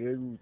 Beirut